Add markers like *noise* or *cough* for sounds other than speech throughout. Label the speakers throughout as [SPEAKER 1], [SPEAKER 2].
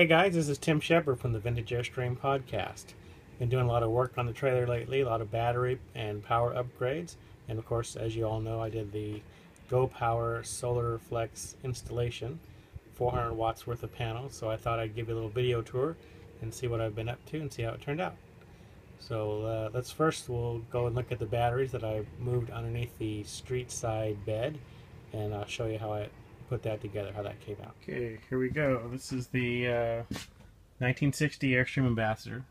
[SPEAKER 1] Hey guys, this is Tim Shephard from the Vintage Airstream podcast. Been doing a lot of work on the trailer lately, a lot of battery and power upgrades, and of course, as you all know, I did the Go Power Solar Flex installation, 400 watts worth of panels. So I thought I'd give you a little video tour and see what I've been up to and see how it turned out. So uh, let's first we'll go and look at the batteries that I moved underneath the street side bed, and I'll show you how I put that together, how that came out. Okay, here we go. This is the uh, 1960 Airstream Ambassador,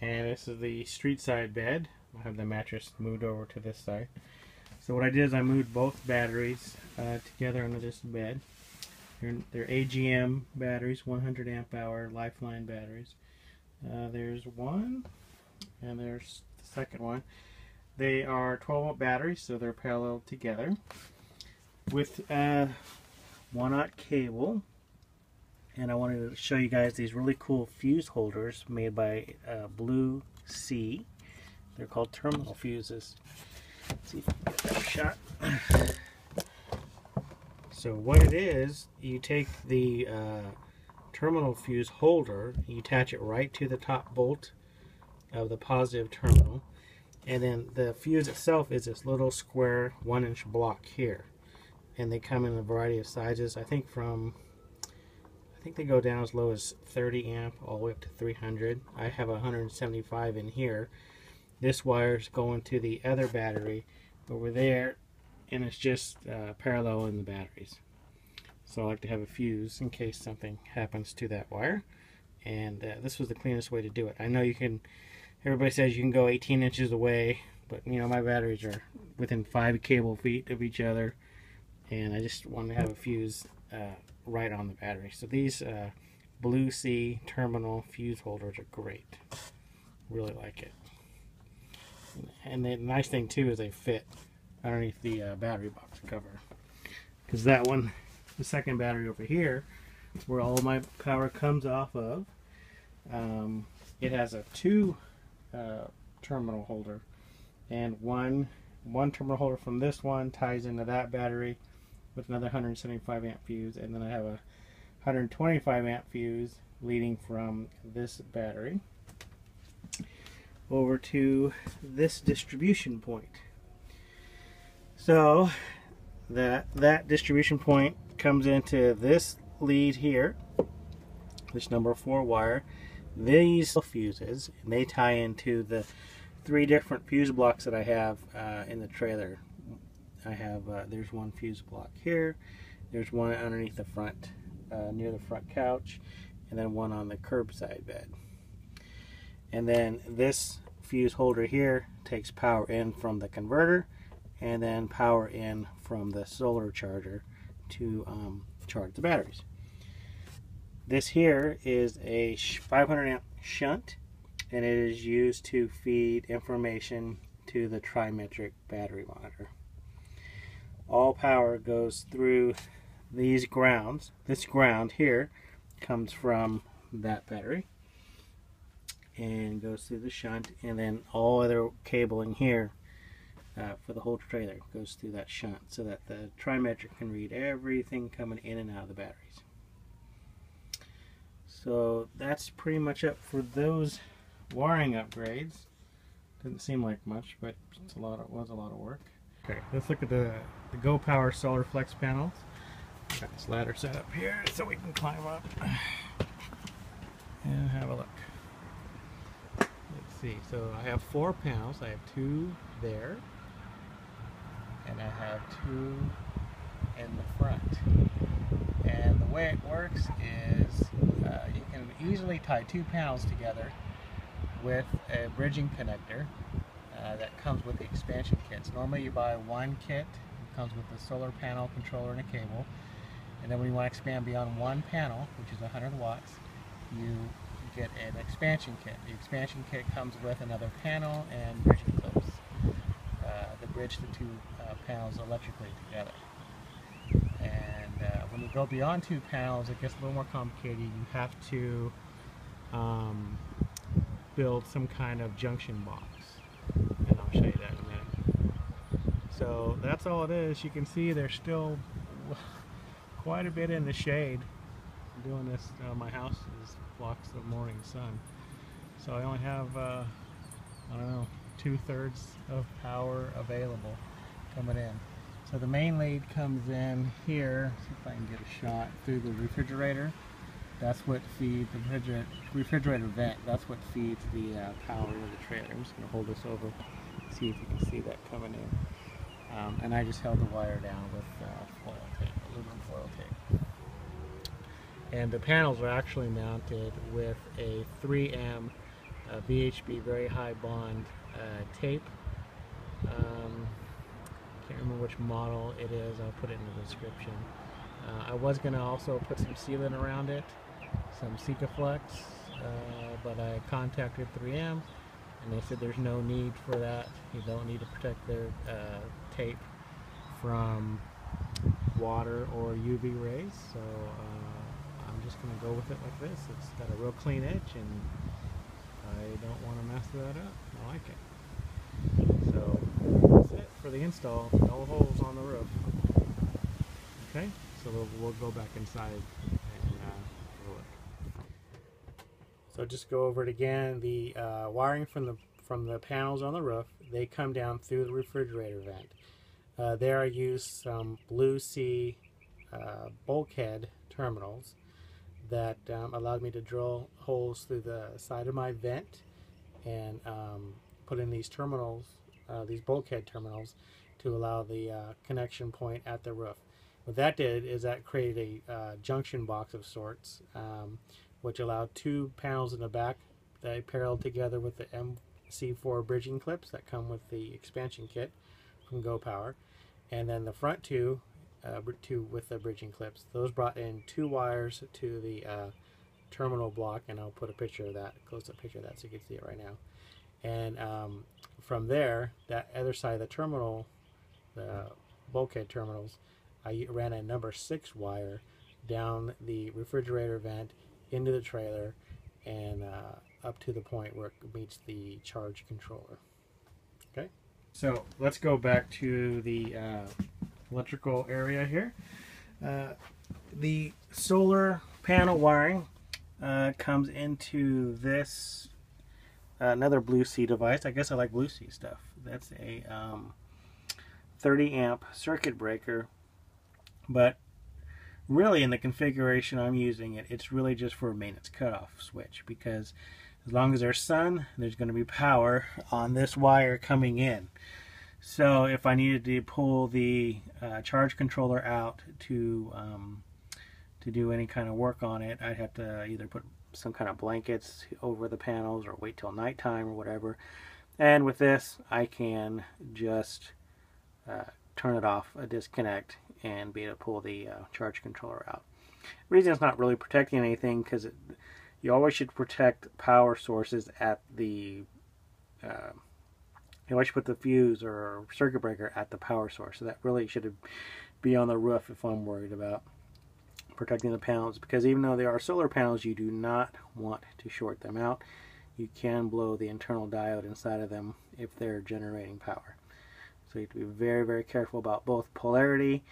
[SPEAKER 1] and this is the street side bed. I have the mattress moved over to this side. So what I did is I moved both batteries uh, together under this bed. They're, they're, AGM batteries, 100 amp hour Lifeline batteries. Uh, there's one, and there's the second one. They are 12 volt batteries, so they're parallel together with a one-aught cable and I wanted to show you guys these really cool fuse holders made by uh, Blue Sea. They're called terminal fuses. Let's see if get that shot. *sighs* So what it is, you take the uh, terminal fuse holder, you attach it right to the top bolt of the positive terminal, and then the fuse itself is this little square one inch block here and they come in a variety of sizes. I think from I think they go down as low as 30 amp all the way up to 300. I have 175 in here. This wire is going to the other battery over there and it's just uh, parallel in the batteries. So I like to have a fuse in case something happens to that wire. And uh, this was the cleanest way to do it. I know you can, everybody says you can go 18 inches away, but you know my batteries are within five cable feet of each other and I just wanted to have a fuse uh, right on the battery. So these uh, Blue Sea terminal fuse holders are great. Really like it. And the nice thing too is they fit underneath the uh, battery box cover. Because that one, the second battery over here, where all my power comes off of, um, it has a two uh, terminal holder and one one terminal holder from this one ties into that battery with another 175 amp fuse and then I have a 125 amp fuse leading from this battery over to this distribution point. So that that distribution point comes into this lead here, this number four wire. These fuses, and they tie into the three different fuse blocks that I have uh, in the trailer. I have, uh, there's one fuse block here, there's one underneath the front, uh, near the front couch, and then one on the curbside bed. And then this fuse holder here takes power in from the converter and then power in from the solar charger to um, charge the batteries. This here is a 500 amp shunt and it is used to feed information to the trimetric battery monitor all power goes through these grounds. This ground here comes from that battery and goes through the shunt and then all other cabling here uh, for the whole trailer goes through that shunt so that the trimetric can read everything coming in and out of the batteries. So that's pretty much up for those wiring upgrades. Didn't seem like much, but it's a lot. Of, was a lot of work. Okay, let's look at the, the Go Power Solar Flex panels. Got this ladder set up here so we can climb up and have a look. Let's see, so I have four panels. I have two there and I have two in the front. And the way it works is uh, you can easily tie two panels together with a bridging connector uh, that comes with the expansion kits. Normally you buy one kit, it comes with a solar panel, controller, and a cable. And then when you want to expand beyond one panel, which is 100 watts, you get an expansion kit. The expansion kit comes with another panel and bridging clips uh, that bridge the two uh, panels electrically together. And uh, when you go beyond two panels, it gets a little more complicated. You have to um, build some kind of junction box and I'll show you that in a minute. So that's all it is. You can see there's still quite a bit in the shade I'm doing this, uh, my house is blocks the morning sun. So I only have, uh, I don't know, two thirds of power available coming in. So the main lead comes in here, see if I can get a shot, through the refrigerator. That's what feeds the refrigerator, refrigerator vent. That's what feeds the uh, power to the trailer. I'm just going to hold this over, see if you can see that coming in. Um, and I just held the wire down with uh, foil tape, aluminum foil tape. And the panels are actually mounted with a 3M uh, VHB very high bond uh, tape. Um, can't remember which model it is. I'll put it in the description. Uh, I was going to also put some sealant around it, some Sikaflex, uh, but I contacted 3M and they said there's no need for that. You don't need to protect their uh, tape from water or UV rays. So uh, I'm just going to go with it like this. It's got a real clean edge and I don't want to mess that up. I like it. So that's it for the install. No holes on the roof. Okay, so we'll, we'll go back inside and uh, look. So just go over it again. The uh, wiring from the from the panels on the roof, they come down through the refrigerator vent. Uh, there I use some Blue Sea uh, bulkhead terminals that um, allowed me to drill holes through the side of my vent and um, put in these terminals, uh, these bulkhead terminals, to allow the uh, connection point at the roof. What that did is that created a uh, junction box of sorts, um, which allowed two panels in the back that paralleled together with the MC4 bridging clips that come with the expansion kit from Go Power, and then the front two uh, two with the bridging clips. Those brought in two wires to the uh, terminal block, and I'll put a picture of that, close-up picture of that so you can see it right now. And um, from there, that other side of the terminal, the bulkhead terminals, I ran a number six wire down the refrigerator vent into the trailer and uh, up to the point where it meets the charge controller. Okay, so let's go back to the uh, electrical area here. Uh, the solar panel wiring uh, comes into this uh, another Blue Sea device. I guess I like Blue Sea stuff. That's a um, 30 amp circuit breaker, but really in the configuration I'm using it, it's really just for a maintenance cutoff switch because as long as there's sun, there's going to be power on this wire coming in. So if I needed to pull the uh, charge controller out to um, to do any kind of work on it, I'd have to either put some kind of blankets over the panels or wait till nighttime or whatever. And with this, I can just uh, turn it off, a disconnect, and be able to pull the uh, charge controller out. The reason it's not really protecting anything because you always should protect power sources at the uh, you should put the fuse or circuit breaker at the power source. So that really should be on the roof if I'm worried about protecting the panels. Because even though they are solar panels, you do not want to short them out. You can blow the internal diode inside of them if they're generating power. So you have to be very, very careful about both polarity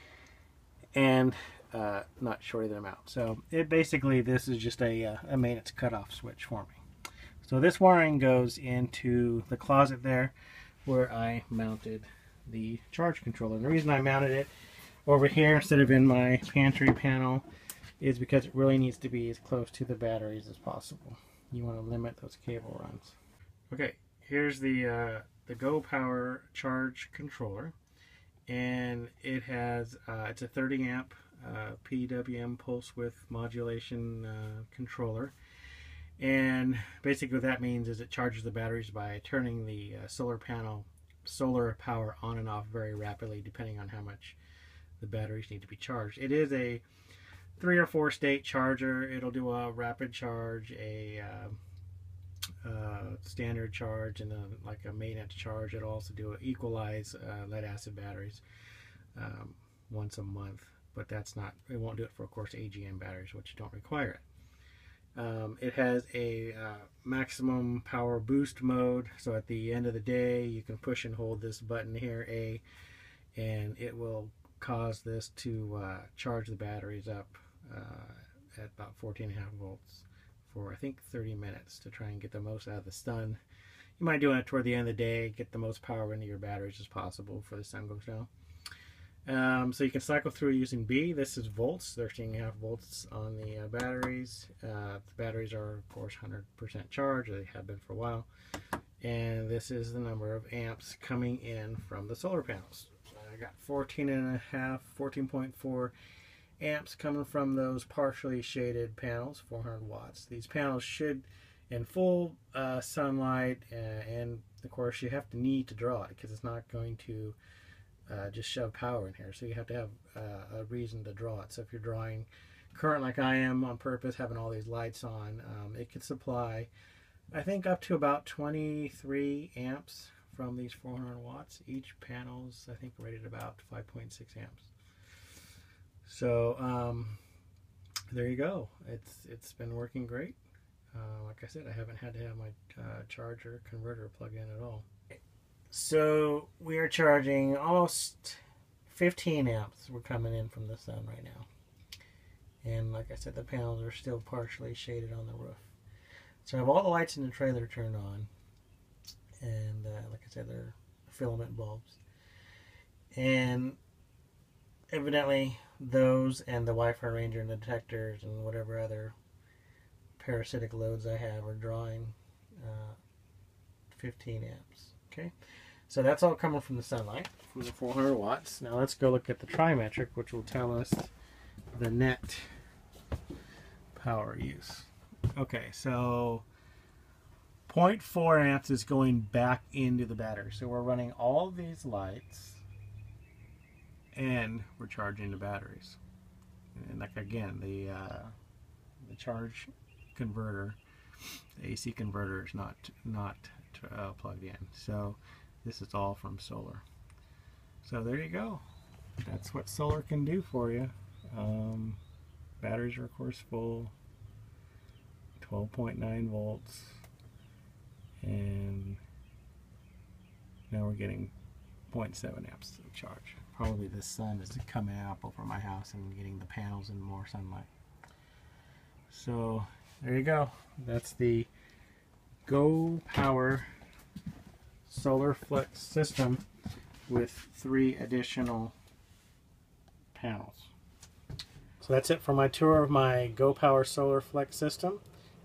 [SPEAKER 1] and uh, not shorting them out. So it basically, this is just a, uh, a maintenance cutoff switch for me. So this wiring goes into the closet there where I mounted the charge controller. And the reason I mounted it over here instead of in my pantry panel is because it really needs to be as close to the batteries as possible. You want to limit those cable runs. Okay, here's the uh, the Go Power charge controller, and it has uh, it's a 30 amp uh, PWM pulse width modulation uh, controller. And basically what that means is it charges the batteries by turning the uh, solar panel, solar power on and off very rapidly depending on how much the batteries need to be charged. It is a three or four state charger. It'll do a rapid charge, a uh, standard charge, and a, like a maintenance charge. It'll also do equalize uh, lead acid batteries um, once a month, but that's not, it won't do it for, of course, AGM batteries, which don't require it. Um, it has a uh, maximum power boost mode, so at the end of the day, you can push and hold this button here, A, and it will cause this to uh, charge the batteries up uh, at about 14 and a half volts for I think 30 minutes to try and get the most out of the stun. You might do it toward the end of the day, get the most power into your batteries as possible before the sun goes down. Um, so you can cycle through using B. This is volts, 13 and a half volts on the uh, batteries. Uh, the batteries are, of course, 100% charged. They have been for a while. And this is the number of amps coming in from the solar panels. I got 14 and a half, 14.4 amps coming from those partially shaded panels, 400 watts. These panels should, in full uh, sunlight, uh, and of course you have to need to draw it because it's not going to uh, just shove power in here. So you have to have uh, a reason to draw it. So if you're drawing current like I am on purpose, having all these lights on, um, it could supply, I think, up to about 23 amps from these 400 watts. Each panel's, I think, rated about 5.6 amps. So um, there you go. It's it's been working great. Uh, like I said, I haven't had to have my uh, charger converter plug in at all. So we are charging almost 15 amps. We're coming in from the sun right now. And like I said, the panels are still partially shaded on the roof. So I have all the lights in the trailer turned on. And uh, like I said, they're filament bulbs. And evidently those and the Wi-Fi Ranger and the detectors and whatever other parasitic loads I have are drawing uh, 15 amps. Okay, so that's all coming from the sunlight from the 400 watts. Now let's go look at the trimetric, which will tell us the net power use. Okay, so 0.4 amps is going back into the battery. So we're running all these lights and we're charging the batteries. And like again, the uh, the charge converter, the AC converter is not not uh, plugged in. So this is all from solar. So there you go. That's what solar can do for you. Um, batteries are of course full. 12.9 volts and now we're getting 0.7 amps of charge probably the sun is coming up over my house and getting the panels and more sunlight. So there you go. That's the Go Power Solar Flex system with three additional panels. So that's it for my tour of my Go Power Solar Flex system.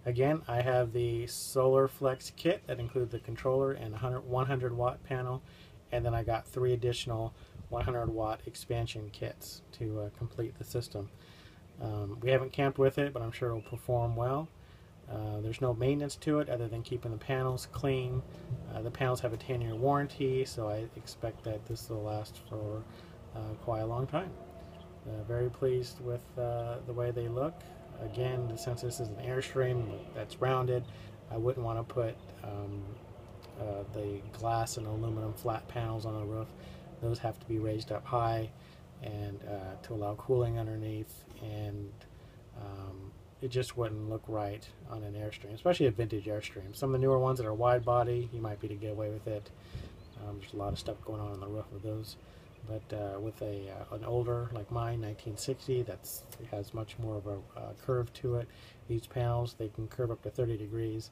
[SPEAKER 1] Again, I have the Solar Flex kit that includes the controller and 100, 100 watt panel, and then I got three additional 100 watt expansion kits to uh, complete the system. Um, we haven't camped with it, but I'm sure it'll perform well. Uh, there's no maintenance to it other than keeping the panels clean. Uh, the panels have a 10 year warranty, so I expect that this will last for uh, quite a long time. Uh, very pleased with uh, the way they look. Again, since this is an Airstream that's rounded, I wouldn't want to put um, the glass and aluminum flat panels on the roof those have to be raised up high and uh, to allow cooling underneath and um, it just wouldn't look right on an Airstream, especially a vintage Airstream. Some of the newer ones that are wide body, you might be to get away with it. Um, there's a lot of stuff going on on the roof of those. But uh, with a uh, an older like mine, 1960, that's has much more of a uh, curve to it. These panels they can curve up to 30 degrees,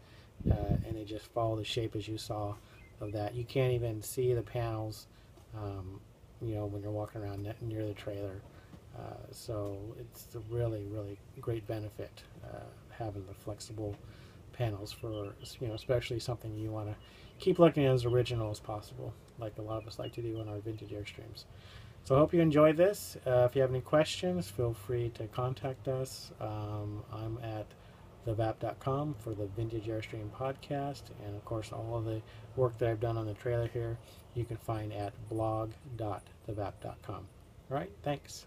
[SPEAKER 1] uh, and they just follow the shape as you saw of that. You can't even see the panels um, you know, when you're walking around near the trailer. Uh, so it's a really, really great benefit uh, having the flexible panels for, you know, especially something you want to keep looking as original as possible, like a lot of us like to do in our vintage Airstreams. So I hope you enjoyed this. Uh, if you have any questions, feel free to contact us. Um, I'm at thevap.com for the Vintage Airstream podcast, and of course, all of the work that I've done on the trailer here you can find at blog.thevap.com. All right, thanks.